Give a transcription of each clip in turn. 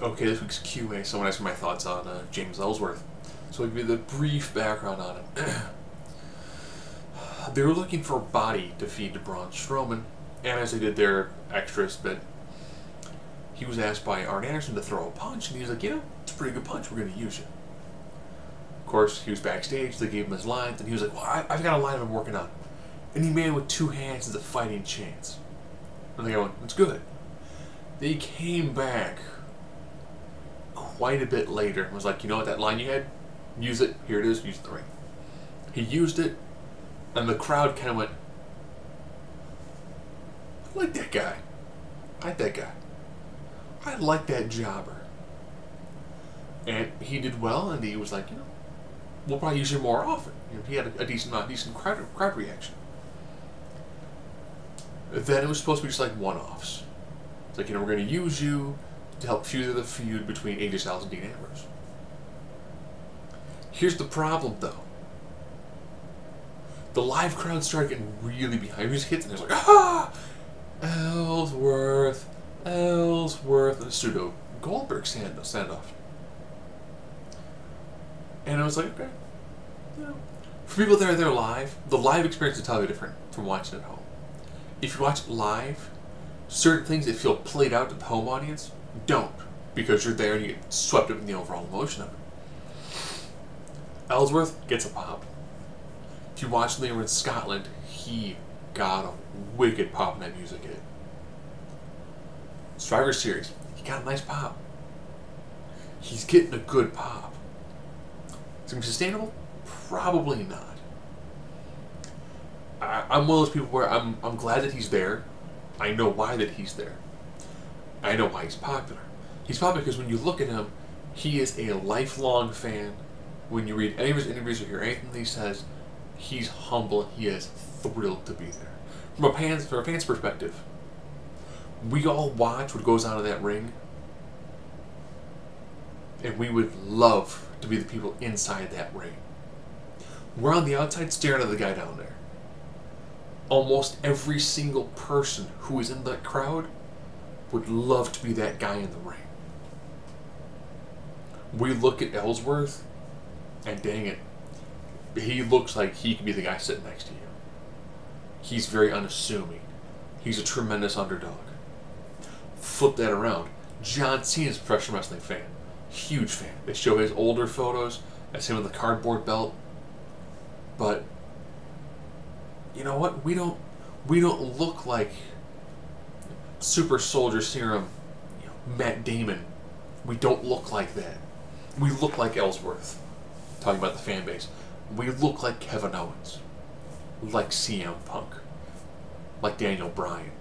Okay, this week's QA. Someone asked for my thoughts on uh, James Ellsworth. So I'll give you the brief background on him. they were looking for a body to feed to Braun Strowman, and as they did their extras bit, he was asked by Arn Anderson to throw a punch, and he was like, you know, it's a pretty good punch, we're going to use it. Of course, he was backstage, they gave him his lines, and he was like, well, I, I've got a line I'm working on. Any man with two hands is a fighting chance. And they go, it's good. They came back quite a bit later and was like, you know what, that line you had? Use it. Here it is. Use the ring. He used it, and the crowd kind of went, I like that guy. I like that guy. I like that jobber. And he did well, and he was like, you know, we'll probably use him more often. You know, he had a, a decent, a decent crowd, crowd reaction. Then it was supposed to be just like one-offs. It's like, you know, we're going to use you to help fuel the feud between AJ Styles and Dean Ambrose. Here's the problem, though. The live crowd started getting really behind his hits, and they're like, ah! Ellsworth, Ellsworth, and pseudo Goldberg stand standoff. And I was like, okay. Know, for people that are there live, the live experience is totally different from watching at home. If you watch live, certain things that feel played out to the home audience don't, because you're there and you get swept up in the overall emotion of it. Ellsworth gets a pop. If you watch they were in Scotland, he got a wicked pop in that music hit. Survivor Series, he got a nice pop. He's getting a good pop. Is it sustainable? Probably not. I, I'm one of those people where I'm, I'm glad that he's there. I know why that he's there. I know why he's popular. He's popular because when you look at him, he is a lifelong fan. When you read any of his interviews or hear anything he says, he's humble. He is thrilled to be there. From a fan's, from a fan's perspective, we all watch what goes on in that ring, and we would love to be the people inside that ring. We're on the outside staring at the guy down there. Almost every single person who is in that crowd would love to be that guy in the ring. We look at Ellsworth, and dang it, he looks like he could be the guy sitting next to you. He's very unassuming. He's a tremendous underdog. Flip that around. John Cena's a professional wrestling fan. Huge fan. They show his older photos. That's him with the cardboard belt. But you know what? We don't we don't look like super soldier serum you know, Matt Damon. We don't look like that. We look like Ellsworth. Talking about the fan base. We look like Kevin Owens. Like CM Punk. Like Daniel Bryan.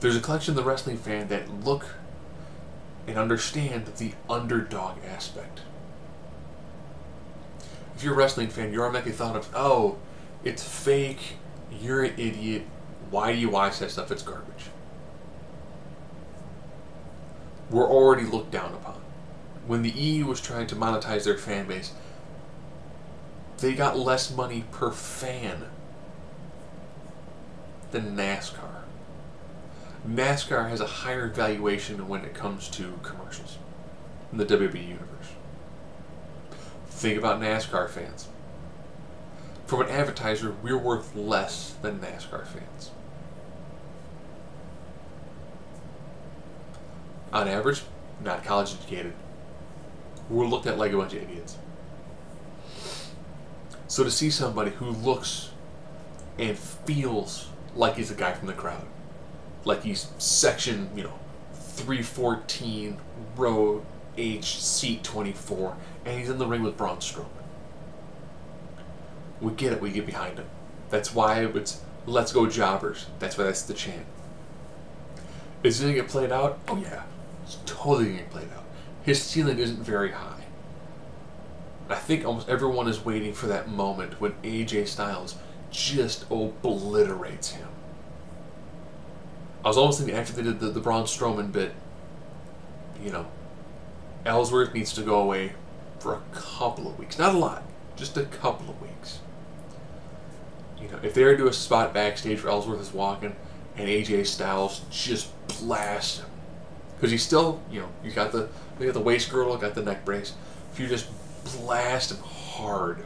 There's a collection of the wrestling fan that look and understand the underdog aspect. If you're a wrestling fan, you're automatically thought of, oh, it's fake, you're an idiot, why do you watch that stuff? It's garbage. We're already looked down upon. When the EU was trying to monetize their fan base, they got less money per fan than NASCAR. NASCAR has a higher valuation when it comes to commercials in the WWE universe. Think about NASCAR fans. From an advertiser, we're worth less than NASCAR fans. On average, not college educated. We're looked at like a bunch of idiots. So to see somebody who looks and feels like he's a guy from the crowd, like he's section, you know, 314, row H, seat 24, and he's in the ring with Braun Strowman. We get it, we get behind him. That's why it's let's go jobbers. That's why that's the chant. Is it gonna get played out? Oh yeah. It's totally gonna played out. His ceiling isn't very high. I think almost everyone is waiting for that moment when AJ Styles just obliterates him. I was almost thinking after they did the, the Braun Strowman bit, you know, Ellsworth needs to go away for a couple of weeks. Not a lot, just a couple of weeks. You know, if they were to do a spot backstage where Ellsworth is walking and AJ Styles just blasts him because he's still, you know, he's got the he got the waist girdle, got the neck brace. If you just blast him hard,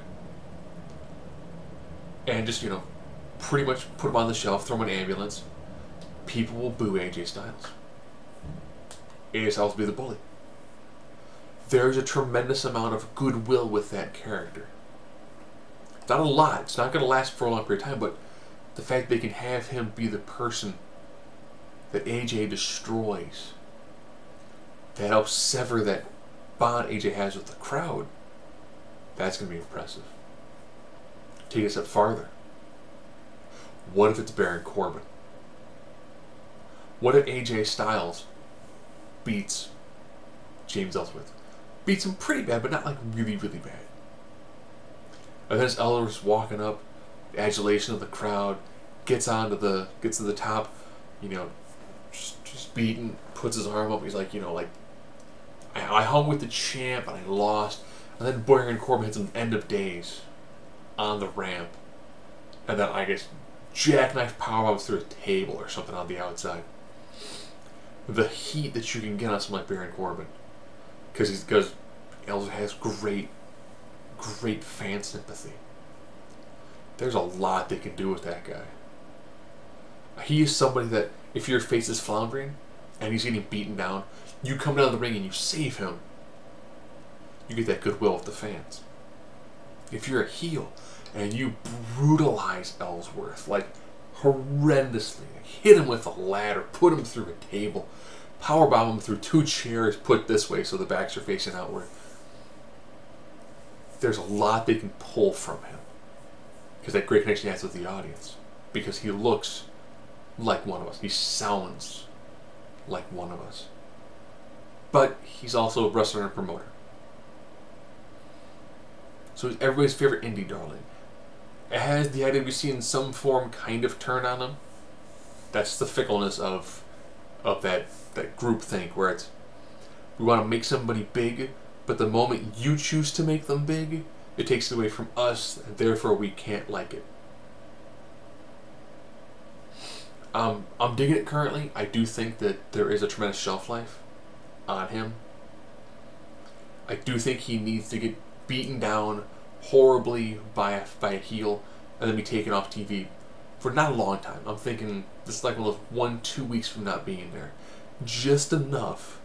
and just you know, pretty much put him on the shelf, throw him in an ambulance, people will boo AJ Styles. AJ Styles will be the bully. There's a tremendous amount of goodwill with that character. Not a lot. It's not going to last for a long period of time, but the fact they can have him be the person that AJ destroys, that helps sever that bond AJ has with the crowd, that's going to be impressive. Take it a step farther. What if it's Baron Corbin? What if AJ Styles beats James Ellsworth? Beats him pretty bad, but not like really, really bad. And then as Ellsworth's walking up, adulation of the crowd, gets onto the gets to the top, you know, just, just beaten, puts his arm up. He's like, you know, like I, hung with the champ and I lost. And then Baron Corbin had some end of days on the ramp, and then I guess jackknife powerbombs through a table or something on the outside. The heat that you can get on someone like Baron Corbin, because he's because Ellsworth has great, great fan sympathy. There's a lot they can do with that guy. He is somebody that if your face is floundering and he's getting beaten down, you come down the ring and you save him. You get that goodwill of the fans. If you're a heel and you brutalize Ellsworth like horrendously, hit him with a ladder, put him through a table, powerbomb him through two chairs put this way so the backs are facing outward. There's a lot they can pull from him because that great connection he has with the audience because he looks like one of us. He sounds like one of us. But he's also a wrestler and promoter. So he's everybody's favorite indie darling. Has the IWC in some form kind of turn on him? That's the fickleness of of that that group think where it's we want to make somebody big, but the moment you choose to make them big, it takes it away from us, and therefore we can't like it. Um, I'm digging it currently. I do think that there is a tremendous shelf life on him. I do think he needs to get beaten down horribly by a, by a heel and then be taken off TV for not a long time. I'm thinking this is like two weeks from not being there. Just enough.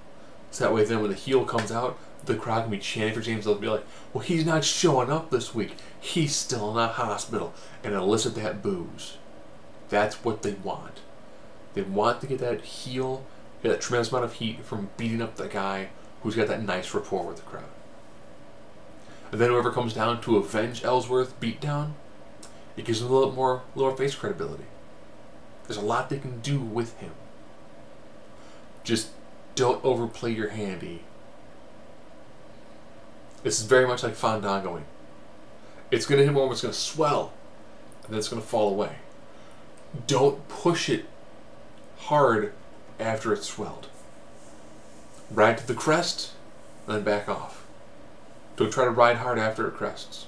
So that way then when the heel comes out, the crowd can be chanting for James. They'll be like, well, he's not showing up this week. He's still in the hospital. And elicit that booze. That's what they want. They want to get that heel, get that tremendous amount of heat from beating up the guy who's got that nice rapport with the crowd. And then whoever comes down to avenge Ellsworth beatdown, it gives them a little more lower face credibility. There's a lot they can do with him. Just don't overplay your handy. This is very much like fandangoing. It's going to hit moment, it's going to swell, and then it's going to fall away. Don't push it hard after it's swelled. Ride to the crest, then back off. Don't try to ride hard after it crests.